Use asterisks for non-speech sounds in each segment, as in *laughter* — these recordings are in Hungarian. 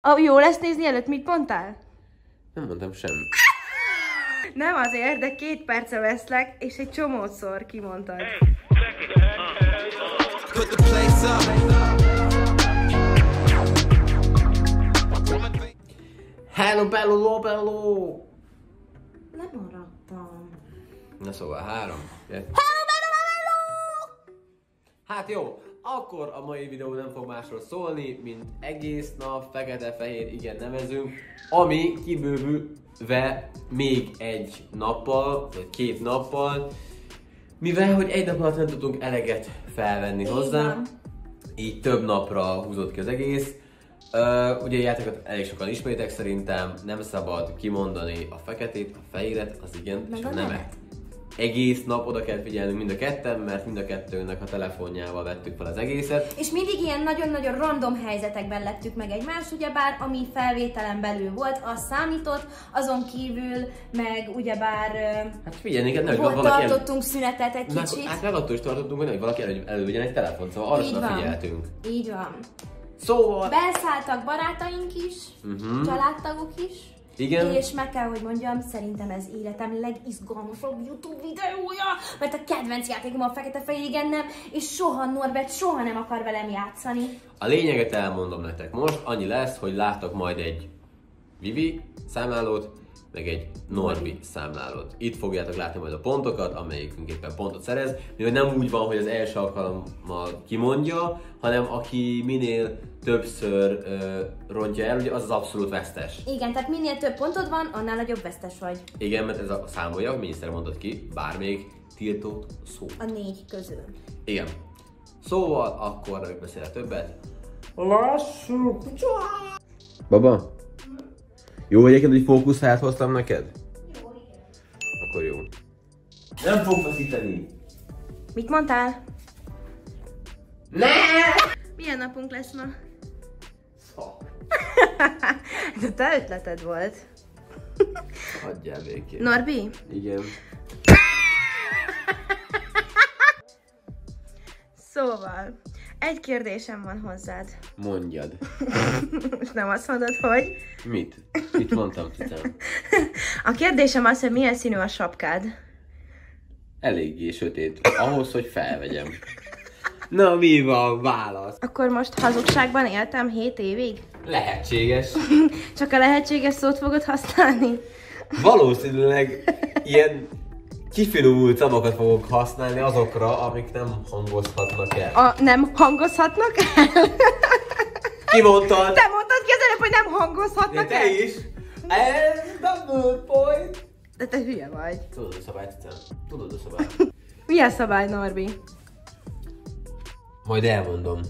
A jó lesz nézni előtt, mit mondtál? Nem mondtam semmit. Nem azért, de két perce veszlek, és egy csomószor kimondtad. Hello, bello, bello! Lemaradtam. Na szóval három. kettő. Hát jó, akkor a mai videó nem fog másról szólni, mint egész nap fekete-fehér igen nevezünk, ami kibővülve még egy nappal, vagy két nappal, mivel hogy egy nap alatt nem tudtunk eleget felvenni hozzá, van. így több napra húzott ki az egész. Uh, ugye a játékot elég sokan ismeritek szerintem, nem szabad kimondani a feketét, a fehéret, az igen, Meg és a nemet. nemet. Egész nap oda kell figyelnünk mind a ketten, mert mind a kettőnek a telefonjával vettük fel az egészet. És mindig ilyen nagyon-nagyon random helyzetekben lettük meg egymást, ugyebár ami felvételen belül volt, az számított, azon kívül meg ugyebár Hát figyelni kell, nehogy volt valaki el... tartottunk szünetet egy kicsit. hát meg attól is tartottunk, hogy valaki elő, elővegyen egy telefon, szóval arra Így van. figyeltünk. Így van. Szóval... Beszálltak barátaink is, Mhm. családtagok is, Igen. és meg kell, hogy mondjam, szerintem ez életem legizgalmasabb YouTube videója, mert a kedvenc játékom a fekete nem, és soha Norbert soha nem akar velem játszani. A lényeget elmondom nektek most, annyi lesz, hogy láttok majd egy Vivi számlálót, meg egy Norbi számlálót. Itt fogjátok látni majd a pontokat, amelyikünk éppen pontot szerez, mivel nem úgy van, hogy az első alkalommal kimondja, hanem aki minél többször ö, rontja el, ugye az az abszolút vesztes. Igen, tehát minél több pontod van, annál nagyobb vesztes vagy Igen, mert ez a számolja, miniszter mondott ki, bármelyik tiltott szó. a négy közül. Igen. Szóval akkor nem beszélek többet. Lassú. Baba? Jó, egyébként, hogy fókuszhelyet hoztam neked? Jó, igen. Akkor jó. Nem fog feszíteni. Mit mondtál? Ne! Milyen napunk lesz ma? Szó. Ez a te ötleted volt. Hagyjál békén. Norbi, Igen. szóval, egy kérdésem van hozzád. Mondjad. *laughs* Most nem azt mondod, hogy... Mit? Mit mondtam, Cicám? A kérdésem az, hogy milyen színű a sapkád. Eléggé sötét. Ahhoz, hogy felvegyem. Na, mi van? Válasz. Akkor most hazugságban éltem 7 évig? Lehetséges. *laughs* Csak a lehetséges szót fogod használni? Valószínűleg ilyen kifinomult szavakat fogok használni azokra, amik nem hangozhatnak el. A nem hangozhatnak el? Ki mondtad? Te mondtad ki az előbb, hogy nem De hangozhatnak te el? is. Ez double point. De te hülye vagy. Tudod a szabályt, Cicám? Tudod a szabályt? Milyen szabály, Norbi? Majd elmondom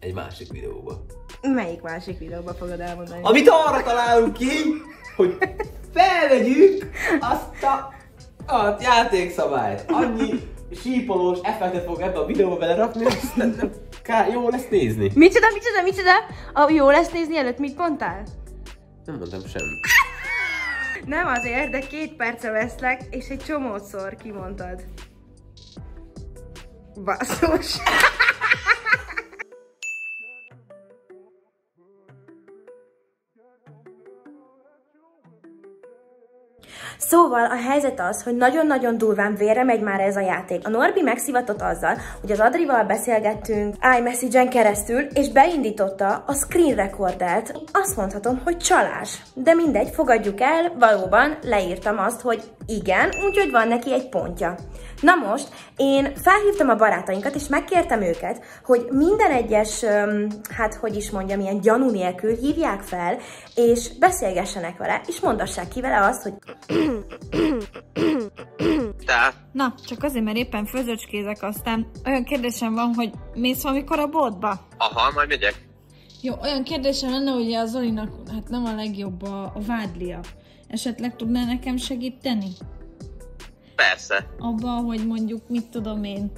egy másik videóba. Melyik másik videóban fogod elmondani? Amit arra találunk ki, hogy felvegyük azt a, a játékszabályt. Annyi sípolós effektet fog ebbe a videóba belerakni, ká, jó lesz nézni. Micsoda, micsoda, micsoda? A jó lesz nézni előtt, mit mondtál? Nem mondtam semmit. *laughs* Nem azért, de két perce veszlek, és egy csomószor kimondtad. Basszus. *laughs* Szóval a helyzet az, hogy nagyon-nagyon durván vére megy már ez a játék. A Norbi megszivatott azzal, hogy az Adrival beszélgettünk iMessage-en keresztül, és beindította a screen recordert. Azt mondhatom, hogy csalás. De mindegy, fogadjuk el, valóban leírtam azt, hogy igen, úgyhogy van neki egy pontja. Na most, én felhívtam a barátainkat, és megkértem őket, hogy minden egyes, hát hogy is mondjam, ilyen gyanú nélkül hívják fel, és beszélgessenek vele, és mondassák ki vele azt, hogy Na, csak azért, mert éppen főzöcskézek, aztán olyan kérdésem van, hogy mész valamikor a boltba? aha, majd megyek. Jó, olyan kérdésem lenne, hogy a Zolinak hát nem a legjobb a, a vádlia. Esetleg tudná nekem segíteni? Persze. Abban, hogy mondjuk, mit tudom én,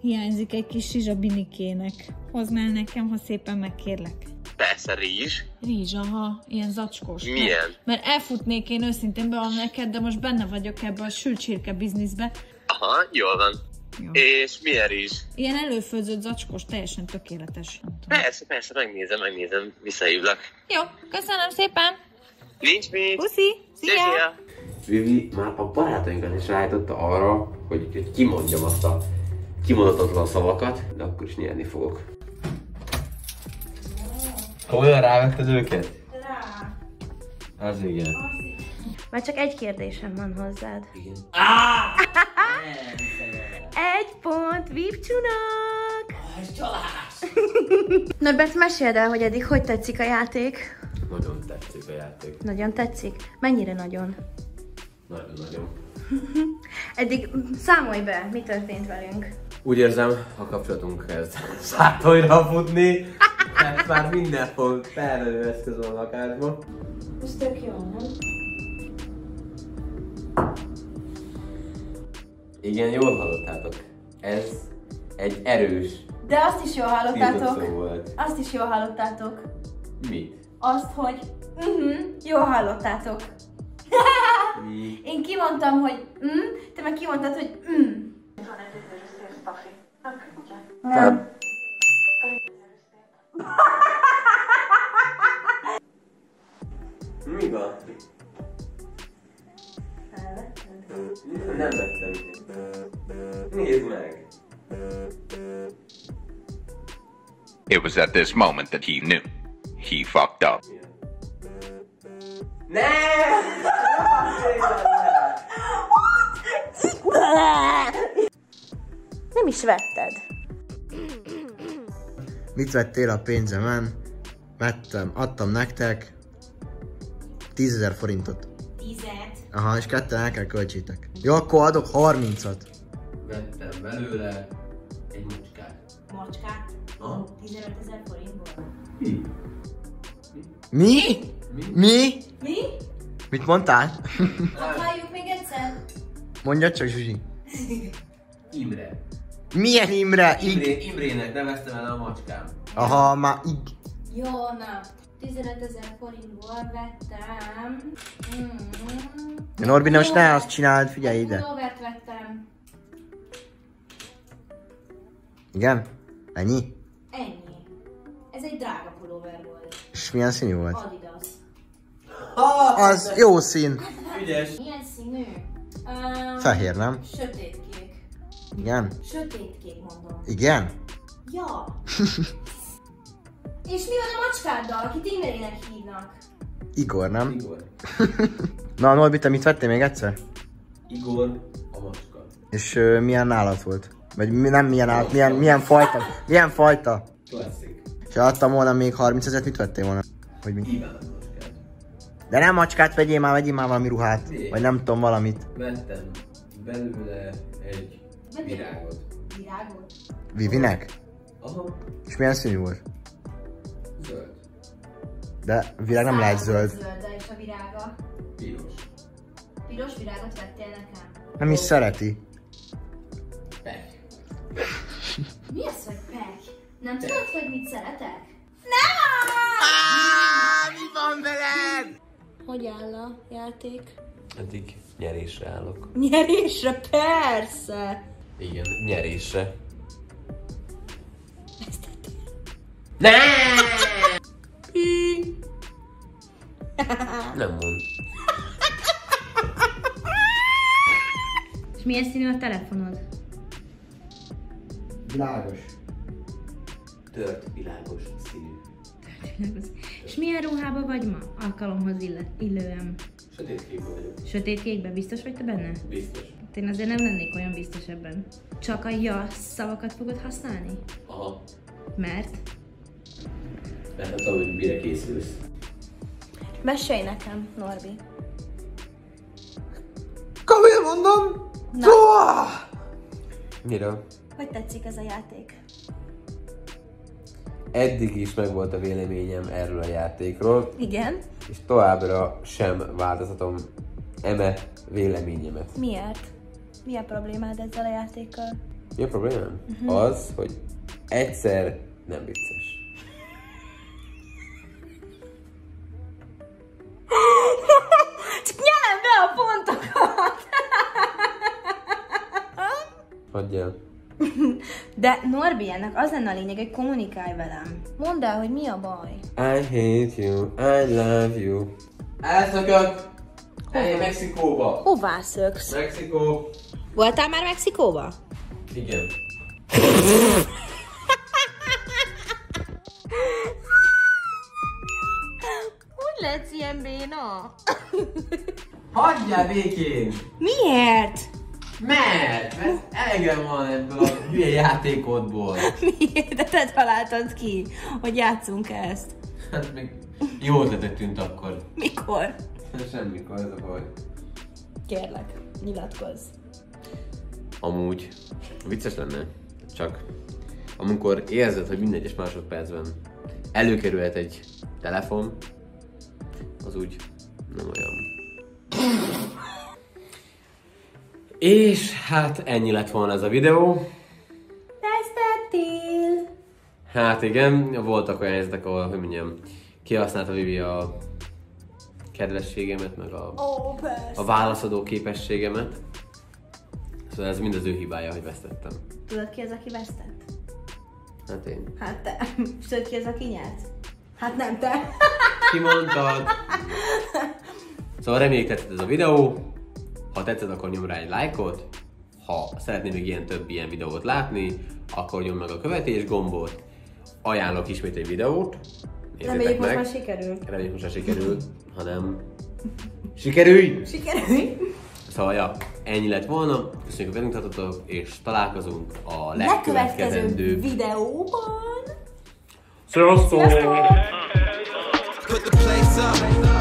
hiányzik egy kis zsizsabinikének. Hoznál nekem, ha szépen megkérlek. Persze, rizs. Rizs, aha, ilyen zacskós. Milyen? Mert, mert elfutnék én őszintén be neked, de most benne vagyok ebbe a sült csirke bizniszbe. Aha, jól van. Jó. És milyen rizs? Ilyen előfőzött zacskos, teljesen tökéletes. Persze, persze, megnézem, megnézem, visszahívlak. Jó, köszönöm szépen! Nincs mit. Puszi! Szia, Szia! szia. Vivi már a barátainkat is rájtotta arra, hogy, hogy kimondjam azt a kimondatatlan szavakat, de akkor is nyerni fogok. Olyan rávetted őket? Rá. Az igen. Már csak egy kérdésem van hozzád. Igen. *laughs* Egy pont Vipcsunak! Ez csalás! *laughs* Norbert, meséld el, hogy eddig hogy tetszik a játék? Nagyon tetszik a játék. Nagyon tetszik? Mennyire nagyon? Nagyon-nagyon. *laughs* Eddig számolj be, mi történt velünk. Úgy érzem, a kapcsolatunk kezd sátolyra futni, mert már mindenhol felvenő eszköz van a lakásban. Ez tök jó, nem? Igen, jól hallottátok. Ez egy erős De azt is jól hallottátok. szó volt. Azt is jól hallottátok. Mit? Azt, hogy uh-huh, jól hallottátok. Mi? *laughs* Én kimondtam, hogy mm, te meg kimondtad, hogy mm. Nem. Mi van? Nem vettem. Nézd meg. It was at this moment that he knew. He fucked up. Nem! Nem is vetted. Mit vettél a pénzemen? Vettem, adtam nektek 10 ezer forintot. Tizet. Aha, és ketten el kell költsétek. Jó, akkor adok 30-at. Vettem belőle egy macskát. Macskát. Ha? 15 ezer forintból. Mi? Mi? Mi? Mi? Mi? Mit mondtál? Halljuk még egyszer? Mondja csak, Zsuzsi. Imre. Milyen Imre? Ig... Imré, Imrének neveztem el a macskám. Aha, már ig... Jó, na. 15 ezer forintból vettem. Mm. Norbi, ne most ne azt csináld, figyelj ide. Pulóvert vettem. Igen? Ennyi? Ennyi. Ez egy drága pulóver volt. És milyen színű volt? Adidas. Az jó szín. Ügyes. Milyen színű? Um, Fehér, nem? Sötétkék. Igen? Sötétkék mondom. Igen? Ja. *laughs* És mi van a macskáddal, akit Imrének hívnak? Igor, nem? Igor. *laughs* Na, Norbi, te mit vettél még egyszer? Igor a macska. És ö, milyen állat volt? Vagy mi, nem milyen állat, milyen, milyen fajta? Milyen fajta? Klasszik. És adtam volna még 30 ezeret, mit vettél volna? Hogy mi? Macskát. De nem macskát vegyél már, vegyél már valami ruhát. Mi? Vagy nem tudom, valamit. Vettem belőle egy virágot. Virágot? Vivinek? Aha, És milyen színű volt? zöld. De a virág nem lehet zöld. Zöld, és a virága. Piros. Piros virágot vettél nekem? Nem is szereti. Pek. Mi az, hogy pek? Nem tudod, hogy mit szeretek? Mi van veled? Hogy áll a játék? Eddig nyerésre állok. Nyerésre, persze! Igen, nyerésre. Nem! Nem mond. És milyen színű a telefonod? Világos. Tört, világos színű. És milyen ruhába vagy ma? Alkalomhoz illően. Sötét kékben vagyok. Sötét kékbe, biztos vagy te benne? Biztos. Hát Én azért nem lennék olyan biztos ebben. Csak a ja szavakat fogod használni? Aha. Mert? Mert nem tudom, hogy mire készülsz. Mesélj nekem, Norbi. Komolyan mondom! Na. Miről? Hogy tetszik ez a játék? Eddig is megvolt a véleményem erről a játékról, Igen. és továbbra sem változtatom eme véleményemet. Miért? Mi a problémád ezzel a játékkal? Mi a problémám? Uh-huh. Az, hogy egyszer nem vicces. *gasps* Csak nyelem be a pontokat! Hagyjál. De Norbi, ennek az lenne a lényeg, hogy kommunikálj velem. Mondd el, hogy mi a baj. I hate you, I love you. Elszakadt! Ej, Mexikóba! Hová szöksz? Mexikó! Voltál már Mexikóba? Igen. Hogy lehetsz ilyen béna? Hagyjál békén! Miért? Mert! Mert elegem van ebből a hülye játékodból. *laughs* Miért? De te találtad ki, hogy játszunk ezt. Hát még jó ötletek tűnt akkor. Mikor? Semmikor, ez a baj. Kérlek, nyilatkozz. Amúgy vicces lenne, csak amikor érzed, hogy minden egyes másodpercben előkerülhet egy telefon, az úgy nem olyan. És hát ennyi lett volna ez a videó. Tesztettél! Hát igen, voltak olyan helyzetek, ahol, hogy mondjam, kihasználta Vivi a kedvességemet, meg a, persze. a válaszadó képességemet. Szóval ez mind az ő hibája, hogy vesztettem. Tudod ki az, aki vesztett? Hát én. Hát te. És tudod ki az, aki nyert? Hát nem te. Ki mondtad? Szóval reméljük tetszett ez a videó. Ha tetszett, akkor nyomj rá egy lájkot. Ha szeretnél még ilyen több ilyen videót látni, akkor nyomj meg a követés gombot. Ajánlok ismét egy videót. Reméljük most már sikerül. Reméljük most már sikerül, hanem sikerülj! Sikerül. Szóval, ja, ennyi lett volna. Köszönjük, hogy velünk tartottatok, és találkozunk a Legkövetkező legkövetkezendő videóban. Sziasztok! Sziasztok! Put the place up.